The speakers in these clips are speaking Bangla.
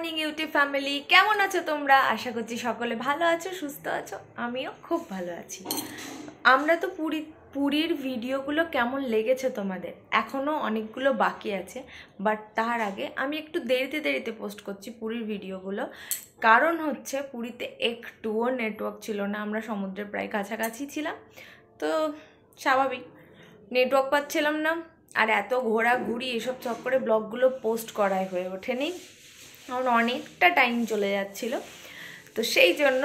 মর্নিং ইউটিউব ফ্যামিলি কেমন আছো তোমরা? আশা করছি সকলে ভালো আছো, সুস্থ আছো। আমিও খুব ভালো আছি। আমরা তো পুরী, পুরীর ভিডিওগুলো কেমন লেগেছে তোমাদের? এখনও অনেকগুলো বাকি আছে বাট তার আগে আমি একটু দেরিতে দেরিতে পোস্ট করছি পুরীর ভিডিওগুলো। কারণ হচ্ছে পুরীতে একটুও নেটওয়ার্ক ছিল না, আমরা সমুদ্রের প্রায় কাছাকাছি ছিলাম, তো স্বাভাবিক। নেটওয়ার্ক পাচ্ছিলাম না, আর এত ঘোরাঘুরি, এসব চক্করে ব্লগগুলো পোস্ট করাই হয়ে ওঠেনি। আমার অনেকটা টাইম চলে যাচ্ছিল। তো সেই জন্য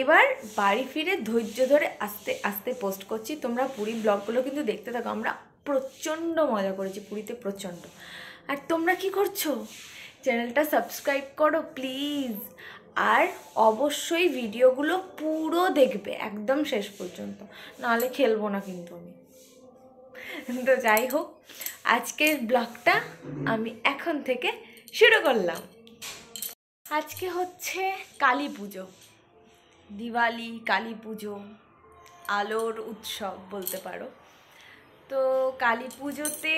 এবার বাড়ি ফিরে ধৈর্য ধরে আস্তে আস্তে পোস্ট করছি। তোমরা পুরী ব্লগগুলো কিন্তু দেখতে থাকো। আমরা প্রচণ্ড মজা করেছি পুরীতে প্রচণ্ড। আর তোমরা কি করছ? চ্যানেলটা সাবস্ক্রাইব করো প্লিজ আর অবশ্যই ভিডিওগুলো পুরো দেখবে, একদম শেষ পর্যন্ত। নাহলে খেলব না কিন্তু আমি। তো যাই হোক, আজকের ব্লগটা আমি এখন থেকে শুরু করলাম। আজকে হচ্ছে কালী পুজো। দিওয়ালি, কালী পুজো, আলোর উৎসব বলতে পারো। তো কালী পুজোতে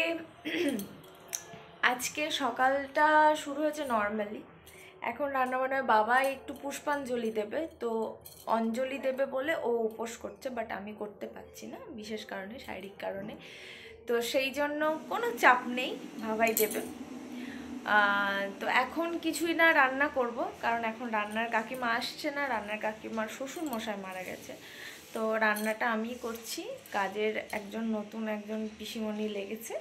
আজকে সকালটা শুরু হয়েছে নর্মালি এখন রান্নাবান্নার বাবা একটু পুষ্পাঞ্জলি দেবে, তো অঞ্জলি দেবে বলে ও উপোস করছে বাট আমি করতে পারছি না, বিশেষ কারণে, শারীরিক কারণে। তো সেই জন্য কোনো চাপ নেই, বাবাই দেবে। তো এখন কিছুই না রান্না করব, কারণ এখন রান্নার কাকিমা আসছে না, রান্নার কাকিমার শ্বশুর মশাই মারা গেছে। তো রান্নাটা আমি করছি, কাজের একজন নতুন একজন পিসিমণি লেগেছে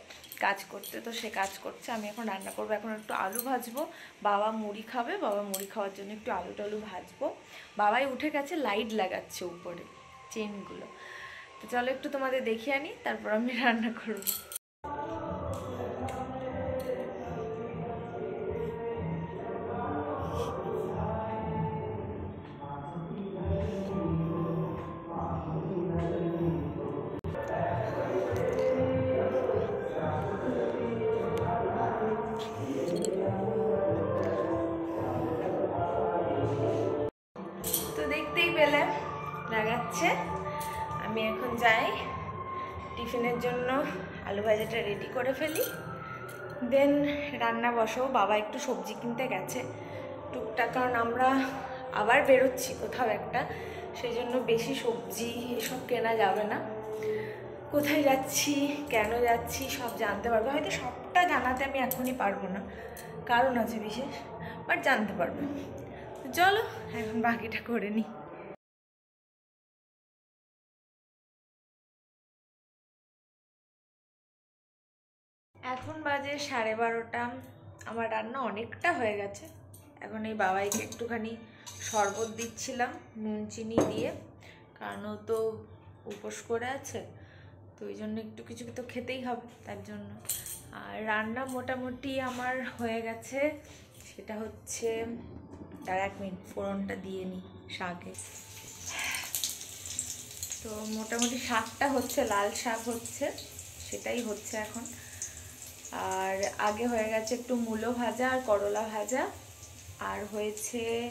কাজ করতে, তো সে কাজ করছে, আমি এখন রান্না করব। এখন একটু আলু ভাজবো, বাবা মুড়ি খাবে, বাবা মুড়ি খাওয়ার জন্য একটু আলু টালু ভাজবো। বাবাই উঠে গেছে, লাইট লাগাচ্ছে উপরে, চেনগুলো। তো চলো একটু তোমাদের দেখিয়ে আনি, তারপর আমি রান্না করব। টিফিনের জন্য আলু ভাজাটা রেডি করে ফেলি। দেন রান্না বসাবো। বাবা একটু সবজি কিনতে গেছে। টুকটাক, কারণ আমরা আবার বেরোচ্ছি কোথাও একটা। সেই জন্য বেশি সবজি এসব কেনা যাবে না। কোথায় যাচ্ছি, কেন যাচ্ছি, সব জানতে পারবে। হয়তো সবটা জানাতে আমি এখনই পারব না। কারণ আছে বিশেষ বাট জানতে পারবে। চলো, এখন বাকিটা করে নিই। এখন বাজে সাড়ে বারোটা। আমার রান্না অনেকটা হয়ে গেছে। এখন এই বাবাইকে একটুখানি শরবত দিচ্ছিলাম, নুন, চিনি দিয়ে। কারণ তো উপোস করে আছে, তো ওই জন্য একটু কিছু তো খেতেই হবে, তার জন্য। আর রান্না মোটামুটি আমার হয়ে গেছে। সেটা হচ্ছে, তার এক মিনিট, ফোড়নটা দিয়ে নিই শাকে। তো মোটামুটি শাকটা হচ্ছে, লাল শাক হচ্ছে, সেটাই হচ্ছে এখন। আর আগে হয়ে গেছে একটু মূলো ভাজা আর করলা ভাজা। আর হয়েছে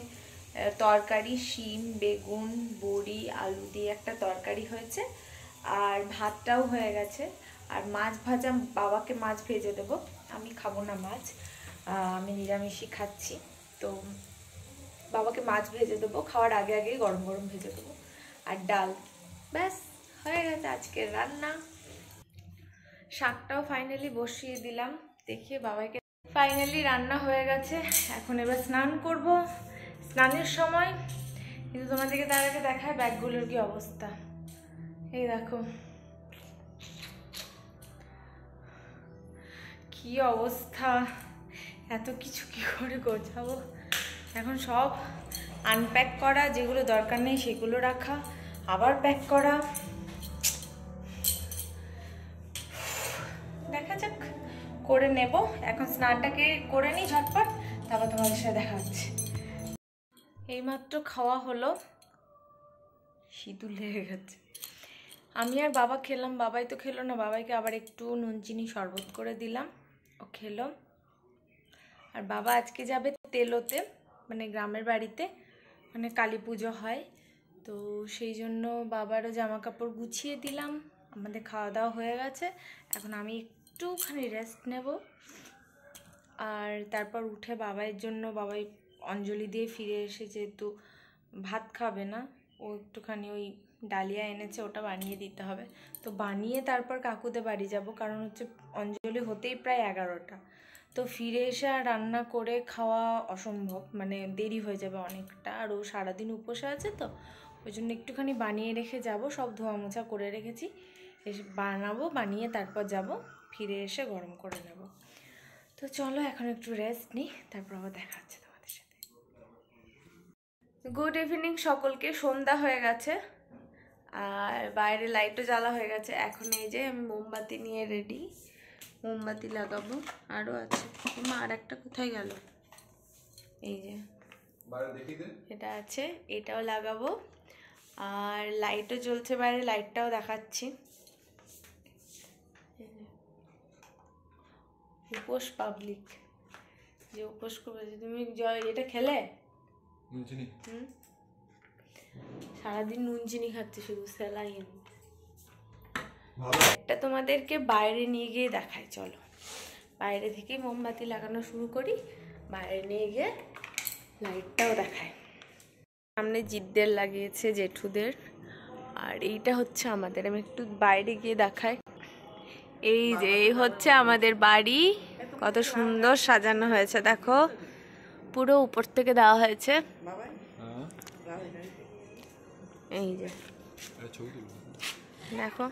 তরকারি, শিম, বেগুন, বড়ি, আলু দিয়ে একটা তরকারি হয়েছে। আর ভাতটাও হয়ে গেছে। আর মাছ ভাজা, বাবাকে মাছ ভেজে দেবো। আমি খাব না মাছ। আমি নিরামিষই খাচ্ছি। তো বাবাকে মাছ ভেজে দেবো। খাওয়ার আগে আগেই গরম গরম ভেজে দেবো। আর ডাল। ব্যাস, হয়ে গেছে আজকের রান্না। শাকটাও ফাইনালি বসিয়ে দিলাম। দেখিয়ে বাবাকে ফাইনালি রান্না হয়ে গেছে। এখন এবার স্নান করব। স্নানের সময়। কিন্তু তোমাদেরকে তার আগে দেখায় ব্যাগগুলোর কি অবস্থা। এই দেখো। কি অবস্থা। এত কিছু কি করে গোছাবো। এখন সব আনপ্যাক করা। যেগুলো দরকার নেই সেগুলো রাখা। আবার প্যাক করা। করে নেব। এখন স্নানটাকে করে নিই ঝটপট, তারপর তোমাদের সাথে দেখা হচ্ছে। এইমাত্র খাওয়া হলো। সিঁদুর লেগে গেছে। আমি আর বাবা খেলাম, বাবাই তো খেলো না, বাবাইকে আবার একটু নুন, চিনি শরবত করে দিলাম। ও খেলো। আর বাবা আজকে যাবে তেলোতে মানে গ্রামের বাড়িতে মানে কালী পুজো হয়। তো সেই জন্য বাবারও জামা কাপড় গুছিয়ে দিলাম। আমাদের খাওয়া দাওয়া হয়ে গেছে। এখন আমি একটুখানি রেস্ট নেব। আর তারপর উঠে বাবাইয়ের জন্য বাবাই অঞ্জলি দিয়ে ফিরে এসে যেহেতু ভাত খাবে না, ও একটুখানি ওই ডালিয়া এনেছে, ওটা বানিয়ে দিতে হবে। তো বানিয়ে তারপর কাকুদের বাড়ি যাব, কারণ হচ্ছে অঞ্জলি হতেই প্রায় এগারোটা। তো ফিরে এসে আর রান্না করে খাওয়া অসম্ভব মানে দেরি হয়ে যাবে অনেকটা। আর ও সারাদিন উপোসে আছে তো, ওই জন্য একটুখানি বানিয়ে রেখে যাব, সব ধোয়া মোছা করে রেখেছি। বানাবো, বানিয়ে তারপর যাব। ফিরে এসে গরম করে নেব। তো চলো এখন একটু রেস্ট নিই তারপর আবার দেখা হচ্ছে তোমাদের সাথে। গুড ইভিনিং সকলকে সন্ধ্যা হয়ে গেছে। আর বাইরে লাইটও জ্বালা হয়ে গেছে। এখন এই যে আমি মোমবাতি নিয়ে রেডি মোমবাতি লাগাবো। আরও আছে। মা আর একটা কোথায় গেল? এই যে। এটা আছে এটাও লাগাবো। আর লাইটও জ্বলছে বাইরে লাইটটাও দেখাচ্ছি এই যে। উপোস পাবলিক যে উপোস করবে যে তুমি জয় এটা খেলে? হুম? সারাদিন নুন চিনি খাচ্ছে শুধু স্যালাইন। একটা তোমাদেরকে বাইরে নিয়ে গিয়ে দেখাই চলো। বাইরে থেকে মোমবাতি লাগানো শুরু করি বাইরে নিয়ে গিয়ে লাইটটাও দেখায় সামনে জিদ্দের লাগিয়েছে জেঠুদের আর এইটা হচ্ছে আমাদের। আমি একটু বাইরে গিয়ে দেখাই। এই যে এই হচ্ছে আমাদের বাড়ি। কত সুন্দর সাজানো হয়েছে দেখো। পুরো উপর থেকে দেওয়া হয়েছে। এই যে। দেখো।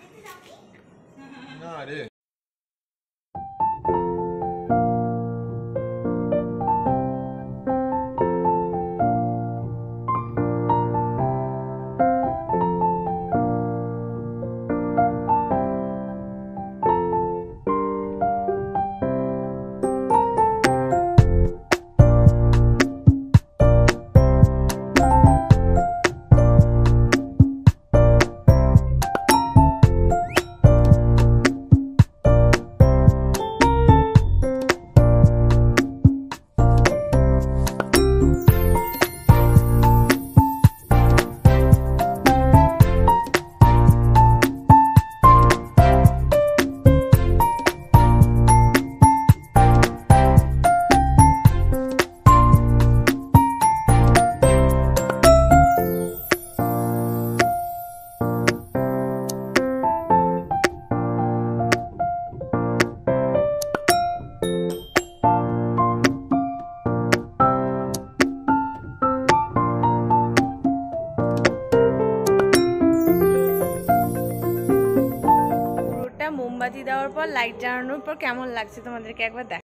লাইট জ্বালানোর পর কেমন লাগছে তোমাদেরকে একবার দেখ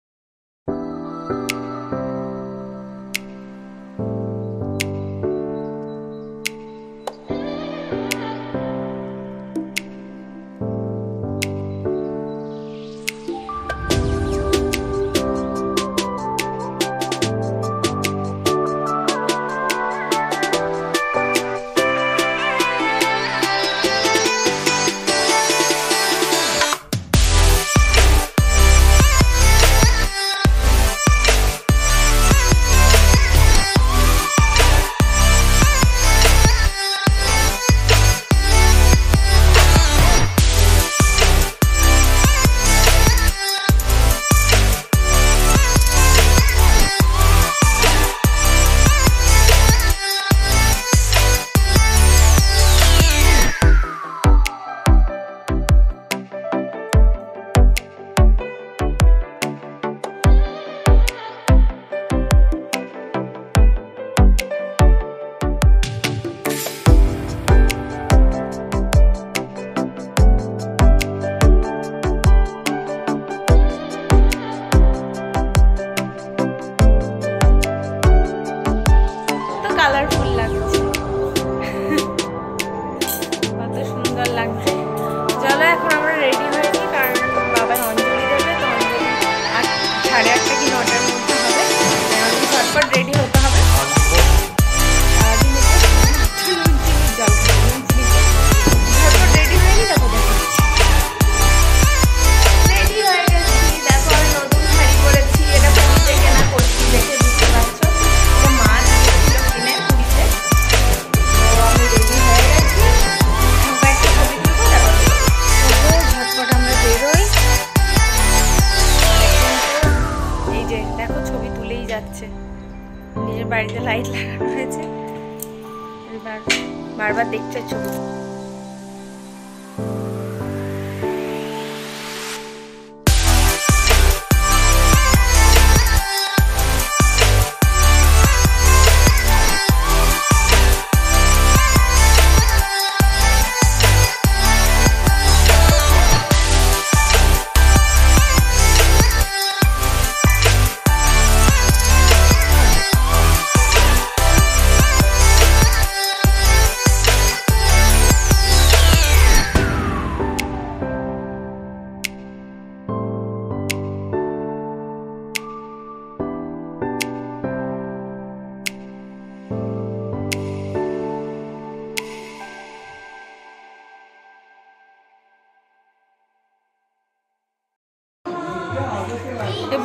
বারবার দেখছে ছবি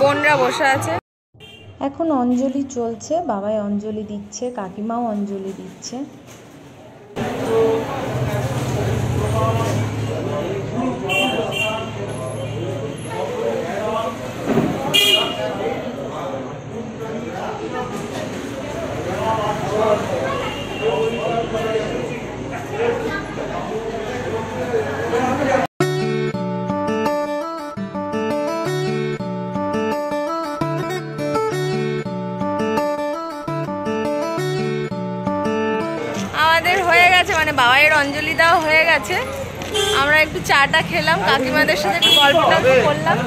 বোনরা বসে আছে। এখন অঞ্জলি চলছে বাবাই অঞ্জলি দিচ্ছে কাকিমাও অঞ্জলি দিচ্ছে। গেছে মানে বাবাইয়ের অঞ্জলি দেওয়া হয়ে গেছে। আমরা একটু চাটা খেলাম, কাকিমাদের সাথে একটু গল্প করলাম।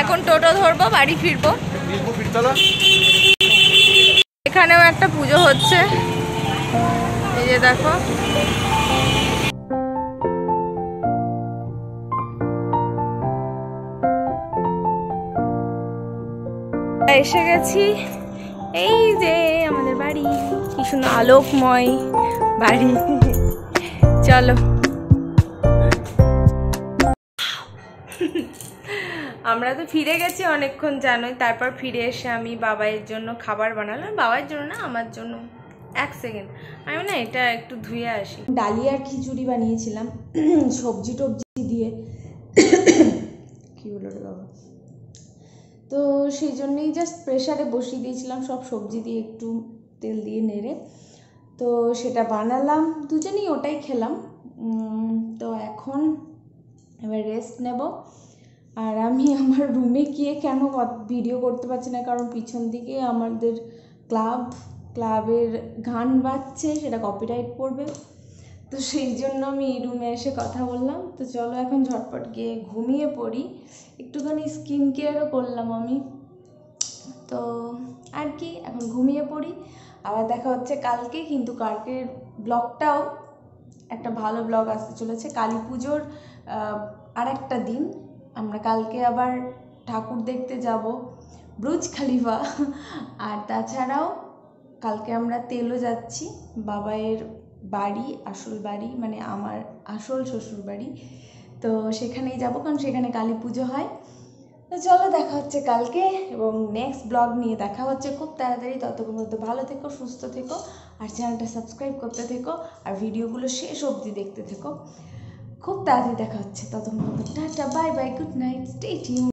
এখন টোটো ধরবো, বাড়ি ফিরবো। এখানেও একটা পুজো হচ্ছে। এই যে দেখো। এসে গেছি। এই যে আমাদের বাড়ি, কি সুন্দর আলোকময় বাড়ি। চলো। আমরা তো ফিরে গেছি অনেকক্ষণ, জানোই। তারপর ফিরে এসে আমি বাবাইয়ের জন্য খাবার বানালাম। বাবার জন্য না, আমার জন্য। এক সেকেন্ড। আমি না এটা একটু ধুয়ে আসি। ডালিয়ার খিচুড়ি বানিয়েছিলাম। সবজি টবজি দিয়ে। তো সেই জন্যেই জাস্ট প্রেশারে বসিয়ে দিয়েছিলাম সব সবজি দিয়ে একটু তেল দিয়ে নেড়ে। তো সেটা বানালাম, দুজনেই ওটাই খেলাম। তো এখন এবার রেস্ট নেব। আর আমি আমার রুমে গিয়ে কেন ভিডিও করতে পারছি না, কারণ পিছন দিকে আমাদের ক্লাব ক্লাবের গান বাজছে, সেটা কপিরাইট পড়বে। তো সেই জন্য আমি রুমে এসে কথা বললাম। তো চলো এখন ঝটপট গিয়ে ঘুমিয়ে পড়ি। একটুখানি স্কিন কেয়ারও করলাম আমি। তো আর কি, এখন ঘুমিয়ে পড়ি। আবার দেখা হচ্ছে কালকে, কিন্তু কালকের ব্লগটাও একটা ভালো ব্লগ আসতে চলেছে। কালী পুজোর আর একটা দিন। আমরা কালকে আবার ঠাকুর দেখতে যাব, ব্রুজ খালিফা। আর তাছাড়াও কালকে আমরা তেলও যাচ্ছি বাবাইয়ের বাড়ি, আসল বাড়ি মানে আমার আসল শ্বশুর বাড়ি। তো সেখানেই যাব, কারণ সেখানে কালী পুজো হয়। তো চলো দেখা হচ্ছে কালকে, এবং নেক্সট ব্লগ নিয়ে দেখা হচ্ছে। খুব তাড়াতাড়ি, ততক্ষণ মধ্যে ভালো থেকো, সুস্থ থেকো, আর চ্যানেলটা সাবস্ক্রাইব করতে থেকো, আর ভিডিওগুলো শেষ অবধি দেখতে থেকো। খুব তাড়াতাড়ি দেখা হচ্ছে, ততক্ষণ মধ্যে tata bye bye good night stay tune